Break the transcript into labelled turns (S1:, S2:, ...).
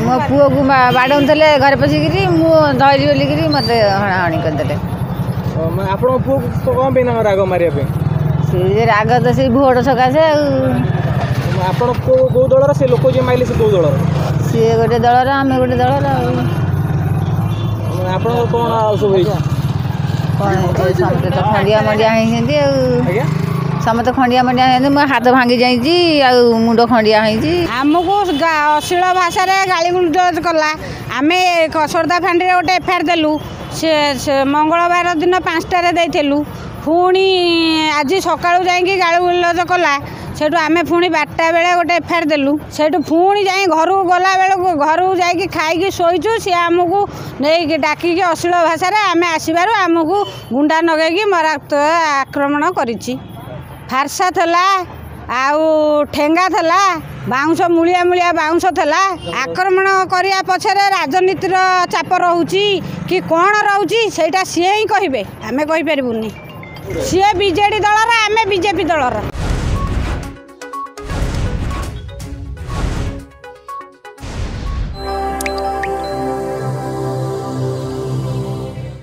S1: ମୋ ପୁଅକୁ ବା- ବାଡ଼ଉଥିଲେ ଘରେ ପଶିକିରି ମୁଁ ଧଇଲି ବୋଲିକିରି ମୋତେ ହଣାହଣି କରିଦେଲେ।
S2: ଅ, ମାନେ ଆପଣଙ୍କ ପୁଅକୁ ତ କ'ଣ ପାଇଁ ତାଙ୍କ ରାଗ ମାରିବା ପାଇଁ?
S1: ସେ ଯେ ରାଗ ତ ସେଇ ଭୋଟ ସକାଶେ ଆଉ।
S2: ମାନେ ଆପଣ କୋଉ କୋଉ ଦଳର? ସେ ଲୋକ ଯିଏ ମାଇଲେ ସେ କୋଉ ଦଳର?
S1: ସିଏ ଗୋଟେ ଦଳର ଆମେ ଗୋଟେ ଦଳର ଆଉ।
S2: ମାନେ ଆପଣଙ୍କର କ'ଣ ଆଉ ସବୁ ହେଇଛି?
S1: କ'ଣ ହେଇଛି, ସମସ୍ତେ ତ ଖଣ୍ଡିଆ ମଣ୍ଡିଆ ହେଇଛନ୍ତି ଆଉ।
S2: ଆଜ୍ଞା?
S1: ସମସ୍ତେ ଖଣ୍ଡିଆ ମଣ୍ଡିଆ ହେଇଛନ୍ତି ମୋ ହାତ ଭାଙ୍ଗି ଯାଇଛି ଆଉ ମୁଣ୍ଡ ଖଣ୍ଡିଆ ହେଇଛି।
S3: ଆମକୁ ଗା- ଅଶ୍ଳୀଳ ଭାଷାରେ ଗାଳି ଗୁଲଜ କଲା। ଆମେ ଖୋର୍ଦ୍ଧା ଫାଣ୍ଡିରେ ଗୋଟେ ଏଫଆଇଆର ଦେଲୁ। ସେ ସେ ମଙ୍ଗଳବାର ଦିନ ପାଞ୍ଚଟାରେ ଦେଇଥିଲୁ। ପୁଣି ଆଜି ସକାଳୁ ଯାଇକି ଗାଳି ଗୁଲଜ କଲା। ସେଇଠୁ ଆମେ ପୁଣି ବାରଟା ବେଳେ ଗୋଟେ ଏଫଆଇଆର ଦେଲୁ। ସେଇଠୁ ପୁଣି ଯାଇ ଘରକୁ ଗଲା ବେଳକୁ ଘରକୁ ଯାଇକି ଖାଇକି ଶୋଇଛୁ ସିଏ ଆମକୁ ନେଇକି ଡାକିକି ଅଶ୍ଳୀଳ ଭାଷାରେ ଆମେ ଆସିବାରୁ ଆମକୁ ଗୁଣ୍ଡା ନଗେଇକି ମରାକ୍ତ ଆକ୍ରମଣ କରିଛି। ଫାର୍ସା ଥିଲା ଆଉ ଠେଙ୍ଗା ଥିଲା ବାଉଁଶ ମୂଳିଆ ମୂଳିଆ ବାଉଁଶ ଥିଲା ଆକ୍ରମଣ କରିବା ପଛରେ ରାଜନୀତିର ଚାପ ରହୁଛି କି କ'ଣ ରହୁଛି ସେଇଟା ସିଏ ହିଁ କହିବେ ଆମେ କହିପାରିବୁନି। ସିଏ ବିଜେଡ଼ି ଦଳର ଆମେ ବିଜେପି ଦଳର।